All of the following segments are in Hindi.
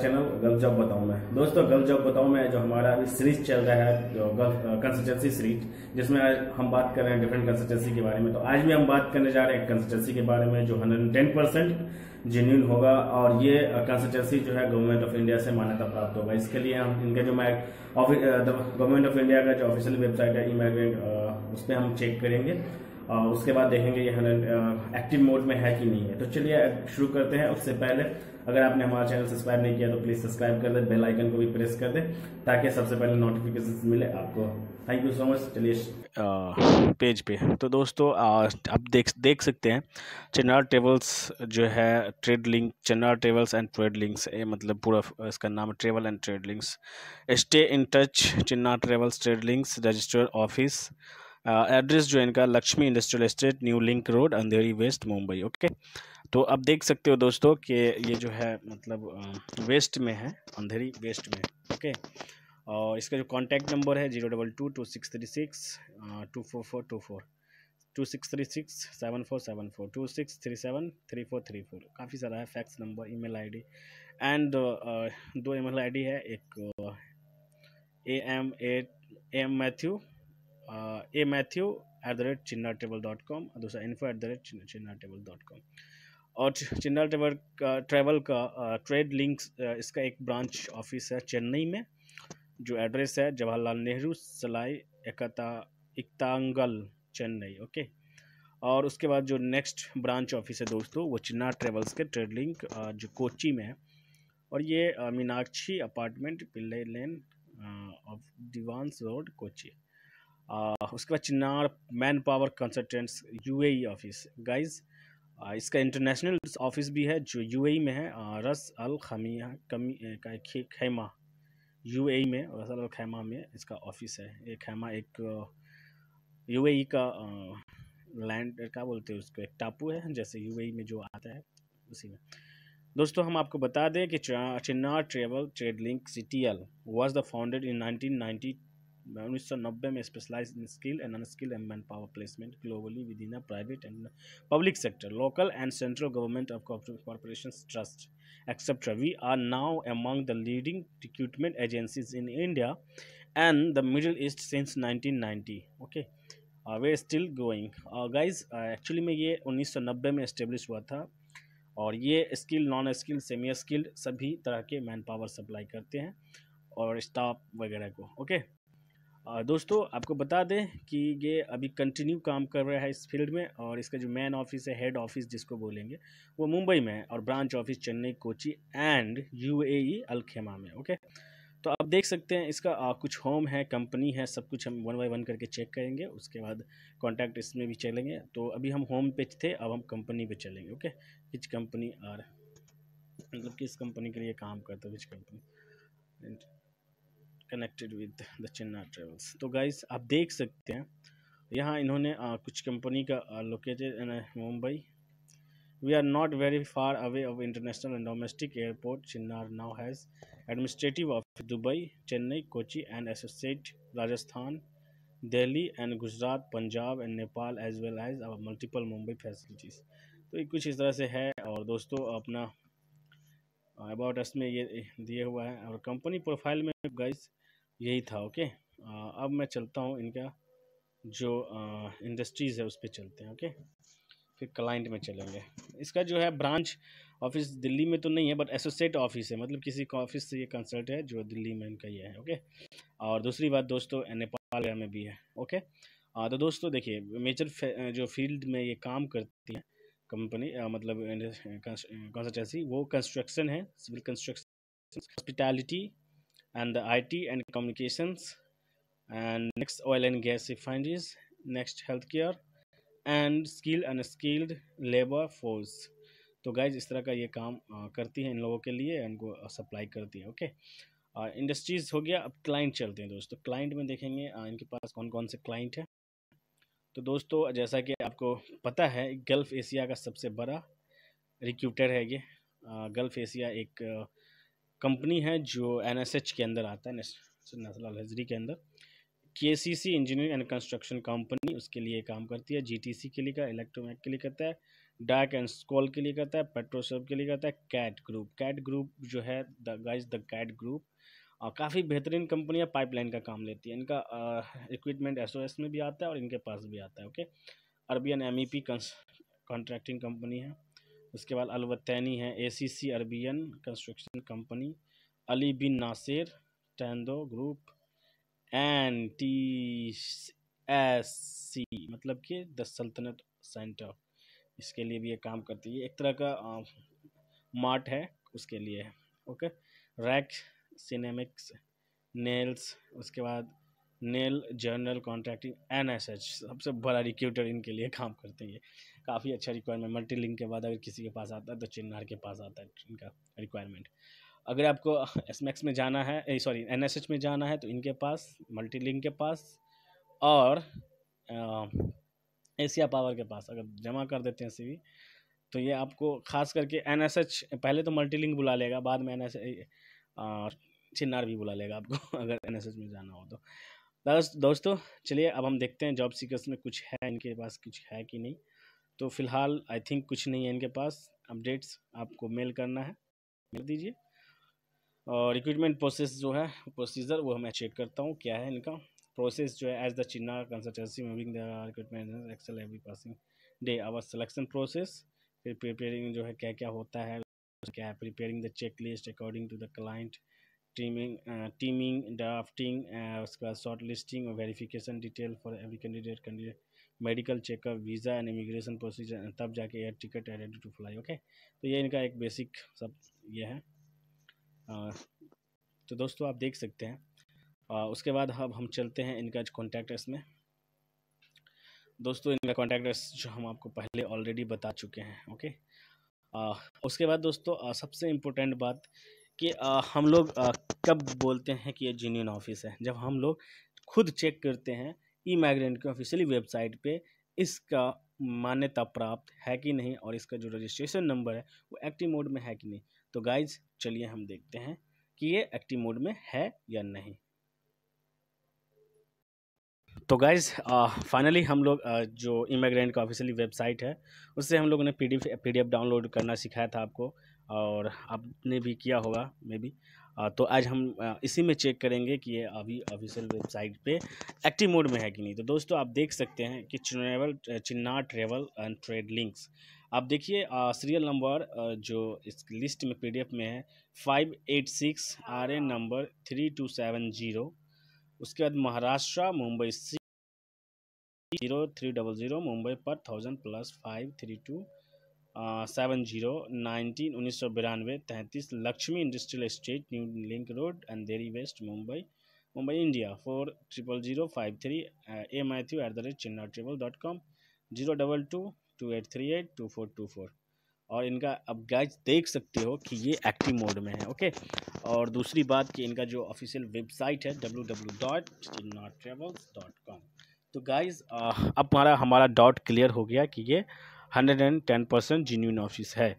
चैनल गल्फ जॉब बताऊँ मैं दोस्तों गल्फ जॉब बताऊँ मैं जो हमारा अभी सीरीज़ चल रहा है, जो गल्फ कंसल्टेंसी सीरीज़ जिसमें आज हम बात कर रहे हैं डिफरेंट कंसल्टेंसी के बारे में तो आज भी हम बात करने जा रहे हैं कंसल्टेंसी के बारे में, जो हंड्रेड टेन परसेंट जेन्यून होगा, और ये कंसल्टेंसी जो है गवर्नमेंट ऑफ़ इंडिया से मान्यता प्राप्त होगा। इसके लिए हम, इनके जो मैं गवर्नमेंट ऑफ़ इंडिया का जो ऑफिशियल वेबसाइट है इमिग्रेंट उस पर हम चेक करेंगे। उसके बाद देखेंगे ये हंड्रेड एक्टिव मोड में है कि नहीं है। तो चलिए शुरू करते हैं। उससे पहले अगर आपने हमारा चैनल सब्सक्राइब नहीं किया तो प्लीज़ सब्सक्राइब कर दे बेल आइकन को भी प्रेस कर दे, ताकि सबसे पहले नोटिफिकेशन मिले आपको। थैंक यू सो मच चलिए पेज पे। तो दोस्तों आप देख देख सकते हैं चन्नार ट्रेवल्स जो है trade link Chinnar travels and trade links ये मतलब पूरा इसका नाम travel and trade links stay in touch Chinnar travels trade links registered office address जो है इनका Lakshmi industrial estate, new link road, Andheri west, Mumbai, okay? तो अब देख सकते हो दोस्तों कि ये जो है मतलब वेस्ट में है, अंधेरी वेस्ट में, ओके? और इसका जो कॉन्टैक्ट नंबर है zero double two two six three six two four four two four two six three six seven four seven four two six three seven three four three four काफ़ी सारा है fax number email ID and दो ईमेल आईडी है, एक A M A M Matthew A Matthew at the rate Chinna table dot com और दूसरा info at the rate Chinna table dot com और चिन्ना टेबल का ट्रेवल का ट्रेड लिंक्स इसका एक ब्रांच ऑफ़िस है चेन्नई में, जो एड्रेस है जवाहरलाल नेहरू, सलाई, एकता, इकतांगल, चेन्नई ओके और उसके बाद जो नेक्स्ट ब्रांच ऑफ़िस है दोस्तों, वो चिन्ना ट्रेवल्स के ट्रेड लिंक जो कोची में है। और ये Meenakshi apartment Pillai lane off Dewans road Kochi उसके बाद Chinnar man power consultants UAE office guys इसका इंटरनेशनल ऑफ़िस भी है, जो यूएई में है रस अल खमिया कमी का खैमा यूएई में रस अल खैमा में इसका ऑफ़िस है. ये खैमा एक यूएई का लैंड क्या बोलते हैं उसको, एक टापू है, जैसे यूएई में जो आता है, उसी में. दोस्तों, हम आपको बता दें कि Chinnar travel trade link C T L was the founded in nineteen उन्नीस सौ नब्बे में specialise in skill and unskill and man power placement globally with in private and public sector local and central government of corporation trust etcetera we are now among the leading recruitment agencies in India and the Middle East since 1990 okay we still going guys actually में ये 1990 में इस्टेब्लिश हुआ था और ये skill non skill semi skilled सभी तरह के मैन पावर सप्लाई करते हैं और स्टाफ वगैरह को ओके okay? दोस्तों आपको बता दें कि ये अभी कंटिन्यू काम कर रहा है इस फ़ील्ड में और इसका जो मेन ऑफ़िस है हेड ऑफ़िस जिसको बोलेंगे वो मुंबई में है और branch office Chennai Kochi and UAE Al Khaimah में ओके तो आप देख सकते हैं इसका आ, कुछ होम है कंपनी है सब कुछ हम वन बाई वन करके चेक करेंगे उसके बाद कॉन्टैक्ट इसमें भी चलेंगे। तो अभी हम होम पे थे अब हम कंपनी पे चलेंगे ओके विच कंपनी आर मतलब किस कंपनी के लिए काम करता है which company connected with the Chinna travels तो गाइस आप देख सकते हैं यहाँ इन्होंने आ, कुछ कंपनी का located in Mumbai we are not very far away of international and domestic airport Chinnar now has administrative of Dubai Chennai Kochi and associate Rajasthan Delhi and Gujarat Punjab and Nepal as well as multiple Mumbai facilities तो ये कुछ इस तरह से है और दोस्तों अपना अबाउट अस में ये दिए हुआ है और कंपनी प्रोफ़ाइल में गाइस यही था ओके अब मैं चलता हूँ इनका जो इंडस्ट्रीज़ है उस पर चलते हैं ओके फिर क्लाइंट में चलेंगे। इसका जो है ब्रांच ऑफ़िस दिल्ली में तो नहीं है बट एसोसिएट ऑफ़िस है। मतलब किसी का ऑफ़िस से ये कंसल्ट है जो दिल्ली में इनका ये है ओके और दूसरी बात दोस्तों नेपाल में भी है ओके आ, तो दोस्तों देखिए मेजर जो फ़ील्ड में ये काम करती है कंपनी मतलब कंसल्टेंसी वो कंस्ट्रक्शन है civil construction hospitality and the IT and communications. And next oil and gas refineries. Next, healthcare. And skilled and skilled labor force. तो गाइज़ इस तरह का ये काम करती है इन लोगों के लिए इनको सप्लाई करती है ओके इंडस्ट्रीज़ हो गया, अब क्लाइंट चलते हैं दोस्तों। क्लाइंट में देखेंगे इनके पास कौन कौन से क्लाइंट हैं। तो दोस्तों, जैसा कि आपको पता है गल्फ़ एशिया का सबसे बड़ा रिक्रूटर है ये। गल्फ़ एशिया एक कंपनी है जो एनएसएच के अंदर आता है नेशनल हजरी के अंदर। K C C engineering and construction company उसके लिए काम करती है जी टी सी के लिए का इलेक्ट्रोमैक के लिए करता है डार्क एंड स्कॉल के लिए करता है पेट्रोसर्व के लिए करता है कैट ग्रुप कैट ग्रुप जो है the guys the CAT group और काफ़ी बेहतरीन कंपनियाँ पाइपलाइन का काम लेती है। इनका इक्विपमेंट एसओएस में भी आता है और इनके पास भी आता है okay Arabian M E P contracting company है। उसके बाद अलवतैनी है A C C Arabian construction company Ali bin Nasser टैंदो group N T S C मतलब कि द सल्तनत सेंटर इसके लिए भी ये काम करती है। एक तरह का आ, मार्ट है उसके लिए। ओके? रैक सिनेमिक्स नेल्स उसके बाद nail general contracting N S H सबसे बड़ा रिक्रूटर इनके लिए काम करते हैं ये। काफ़ी अच्छा रिक्वायरमेंट मल्टी लिंक के बाद अगर किसी के पास आता है तो चिन्नार के पास आता है इनका रिक्वायरमेंट अगर आपको एस में जाना है सॉरी एन एस एच में जाना है तो इनके पास मल्टी लिंक के पास, और एशिया पावर के पास, अगर जमा कर देते हैं सी तो ये आपको खास करके एन एस एच पहले तो मल्टी लिंक बुला लेगा, बाद में एन चिन्नार भी बुला लेगा आपको, अगर एनएसएच में जाना हो तो। दोस्तों चलिए अब हम देखते हैं जॉब सीकर्स में कुछ है, इनके पास कुछ है कि नहीं। तो फ़िलहाल आई थिंक कुछ नहीं है इनके पास। अपडेट्स आपको मेल करना है। मेल दीजिए। और रिक्रूटमेंट प्रोसेस जो है प्रोसीजर वो मैं चेक करता हूँ, क्या है इनका। प्रोसेस जो है as the Chinna consultancy moving recruitment excel every passing day our selection process फिर प्रिपेयरिंग जो है क्या क्या होता है, क्या है preparing the check list according to the client teaming teaming drafting उसके बाद शॉर्ट लिस्टिंग और verification detail for every candidate candidate medical checkup visa and immigration procedure तब जाके एयर टिकट है रेडी टू फ्लाई ओके तो ये इनका एक बेसिक सब ये है। आ, तो दोस्तों आप देख सकते हैं। आ, उसके बाद अब हम चलते हैं इनका कॉन्टैक्ट में। दोस्तों इनका कॉन्टैक्ट जो हम आपको पहले ऑलरेडी बता चुके हैं ओके आ, उसके बाद दोस्तों आ, सबसे इम्पोर्टेंट बात कि आ, हम लोग आ, कब बोलते हैं कि ये जीनियन ऑफ़िस है? जब हम लोग खुद चेक करते हैं ई माइग्रेंट की ऑफिशियली वेबसाइट पे इसका मान्यता प्राप्त है कि नहीं और इसका जो रजिस्ट्रेशन नंबर है वो एक्टिव मोड में है कि नहीं। तो गाइज़ चलिए हम देखते हैं कि ये एक्टिव मोड में है या नहीं। तो गाइज़ फाइनली हम लोग uh, जो इमिग्रेंट का ऑफिशियली वेबसाइट है उससे हम लोगों ने पी डी डाउनलोड करना सिखाया था आपको और आपने भी किया होगा मे बी तो आज हम इसी में चेक करेंगे कि ये अभी ऑफिशियल वेबसाइट पे एक्टिव मोड में है कि नहीं। तो दोस्तों, आप देख सकते हैं कि travel Chinna travel and trade links आप देखिए सीरियल नंबर जो इस लिस्ट में पीडीएफ में है five eight six R N number three two seven zero उसके बाद Maharashtra Mumbai C zero three double zero Mumbai पर thousand plus five three two seven zero nineteen, उन्नीस सौ बिरानवे, तैंतीस, Lakshmi industrial estate, new link road Andheri west, Mumbai Mumbai, India, four triple zero five three A, Matthew at the rate Chinna triple dot com, zero double two two eight three eight, two four two four. और इनका, अब गाइज़ देख सकते हो कि ये एक्टिव मोड में है ओके और दूसरी बात कि इनका जो ऑफिशियल वेबसाइट है, W W dot Chinna travels dot com. तो गाइज़ अब हमारा हमारा डॉट क्लियर हो गया कि ये hundred and ten percent genuine office है।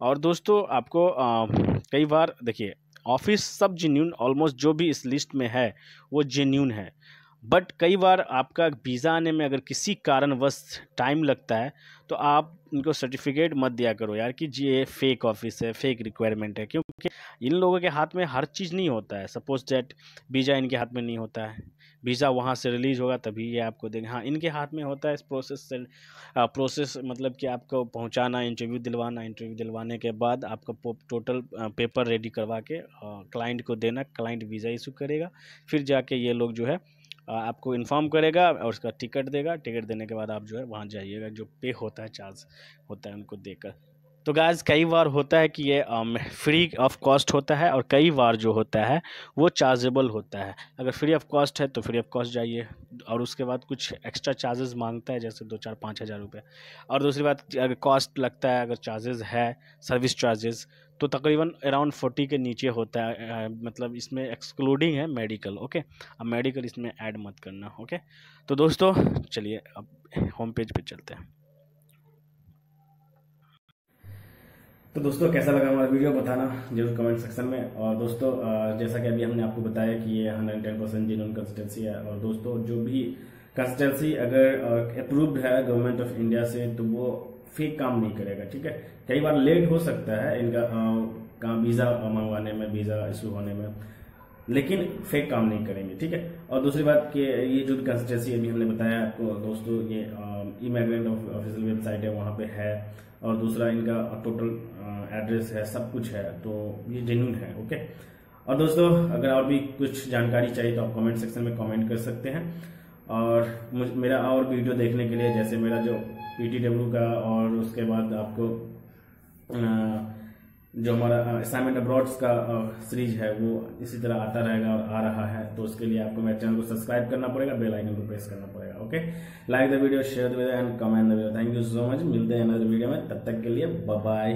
और दोस्तों आपको आ, कई बार देखिए ऑफ़िस सब जेन्यून ऑलमोस्ट जो भी इस लिस्ट में है वो जेन्यून है। बट कई बार आपका वीज़ा आने में अगर किसी कारणवश टाइम लगता है तो आप इनको सर्टिफिकेट मत दिया करो यार कि जी, ये फेक ऑफ़िस है फेक रिक्वायरमेंट है, क्योंकि इन लोगों के हाथ में हर चीज़ नहीं होता है। सपोज़ डैट वीज़ा इनके हाथ में नहीं होता है। वीज़ा वहाँ से रिलीज़ होगा, तभी ये आपको देंगे। हाँ इनके हाथ में होता है इस प्रोसेस से प्रोसेस मतलब कि आपको पहुँचाना इंटरव्यू दिलवाना इंटरव्यू दिलवाने के बाद आपका टोटल पेपर रेडी करवा के क्लाइंट को देना। क्लाइंट वीज़ा इशू करेगा। फिर जाके ये लोग जो है आपको इन्फॉर्म करेगा और उसका टिकट देगा। टिकट देने के बाद आप जो है वहाँ जाइएगा, जो पे होता है चार्ज होता है उनको देकर। तो गैज़ कई बार होता है कि ये फ्री ऑफ़ कॉस्ट होता है और कई बार जो होता है, वो चार्जेबल होता है। अगर फ्री ऑफ़ कॉस्ट है तो फ्री ऑफ़ कॉस्ट जाइए और उसके बाद कुछ एक्स्ट्रा चार्जेस माँगता है, जैसे दो, चार, पाँच हज़ार रुपये। और दूसरी बात, अगर कॉस्ट लगता है, अगर चार्जेस है सर्विस चार्जेस तो तकरीबन अराउंड फोर्टी के नीचे होता है मतलब इसमें एक्सक्लूडिंग है मेडिकल ओके अब मेडिकल इसमें ऐड मत करना ओके तो दोस्तों, चलिए, अब होम पेज पे चलते हैं। तो दोस्तों, कैसा लगा हमारा वीडियो बताना ज़रूर कमेंट सेक्शन में। और दोस्तों जैसा कि अभी हमने आपको बताया कि ये hundred ten percent genuine consultancy है। और दोस्तों, जो भी कंसल्टेंसी अगर अप्रूव्ड है गवर्नमेंट ऑफ़ इंडिया से तो वो फेक काम नहीं करेगा, ठीक है? कई बार लेट हो सकता है इनका वीज़ा मंगवाने में वीज़ा इशू होने में। लेकिन फेक काम नहीं करेंगे, ठीक है? और दूसरी बात कि ये जो कंसल्टेंसी अभी हमने बताया आपको, दोस्तों, ये ई माइग्रेंट ऑफिशियल वेबसाइट है, वहाँ पे है, और दूसरा इनका टोटल एड्रेस है, सब कुछ है तो ये जेन्यून है ओके और दोस्तों, अगर और भी कुछ जानकारी चाहिए तो आप कमेंट सेक्शन में कमेंट कर सकते हैं। और मेरा और वीडियो देखने के लिए, जैसे मेरा जो पीटीडब्ल्यू का और उसके बाद आपको जो हमारा असाइनमेंट अब्रॉड्स का सीरीज़ है, वो इसी तरह आता रहेगा और आ रहा है। तो उसके लिए आपको मेरे चैनल को सब्सक्राइब करना पड़ेगा बेल आइकन को प्रेस करना पड़ेगा okay like the video share the video and comment the video thank you so much मिलते हैं वीडियो में. तब तक के लिए बाय